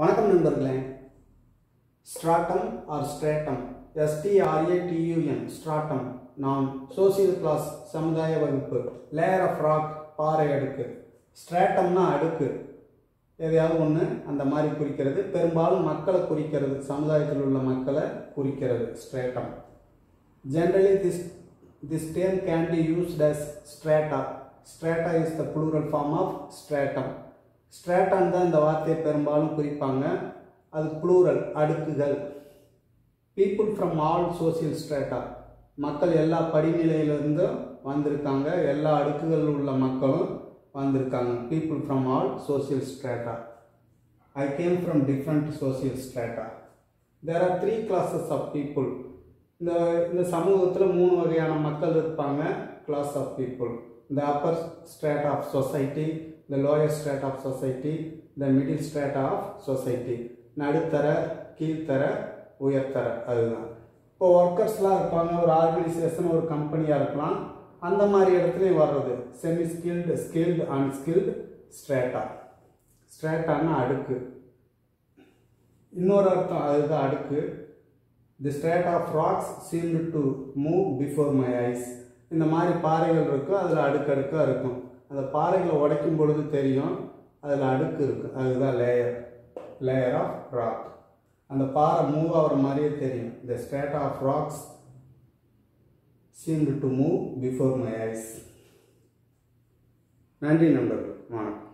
வணக்கம் நண்பர்களே. Stratum R stratum? எஸ்டிஆர்ஏடியூஎன் stratum. நான் சோசியல் கிளாஸ் சமுதாய வகுப்பு லேயர் ஆஃப் ராக் பாறை அடுக்கு. ஸ்ட்ராட்டம்னா அடுக்கு. எதையாவது ஒன்று அந்த மாதிரி குறிக்கிறது. பெரும்பாலும் மக்களை குறிக்கிறது சமுதாயத்தில் உள்ள மக்களை குறிக்கிறது stratum. Generally this this term can be used as strata strata is the plural form of stratum ஸ்ட்ராட்டான் தான் இந்த வார்த்தையை பெரும்பாலும் குறிப்பாங்க அது குளூரல் அடுக்குகள் people from all social strata மக்கள் எல்லா படிநிலையிலிருந்தும் வந்திருக்காங்க எல்லா அடுக்குகளில் உள்ள மக்களும் வந்திருக்காங்க people from all social strata I came from different social strata there are three classes of people இந்த இந்த சமூகத்தில் மூணு வகையான மக்கள் இருப்பாங்க class of people the upper strata of society இந்த lower strata of society the middle strata of society நடுத்தர கீழ்த்தர உயர்த்தர அதுதான். இப்போ ஒர்க்கர்ஸ்லாம் இருப்பாங்க ஒரு ஆர்கனைசேஷன் ஒரு கம்பெனியாக இருக்கலாம். அந்த மாதிரி இடத்துலையும் வர்றது. Semi skilled skilled unskilled strata ஸ்ட்ரேட்டான அடுக்கு. இன்னொரு அர்த்தம் அதுதான் அடுக்கு. The strata of rocks seemed to move before my eyes இந்த மாதிரி பாறைகள் இருக்கும் அதில் அடுக்கடுக்காக இருக்கும். அந்த பாறைகளை உடைக்கும் பொழுது தெரியும் அதில் அடுக்கு இருக்கும் அதுதான் லேயர் லேயர் ஆஃப் ராக் அந்த பாறை மூவ் ஆகிற மாதிரியே தெரியும். The strata of rocks seemed to move before my eyes நன்றி நண்பர்கள். வணக்கம்.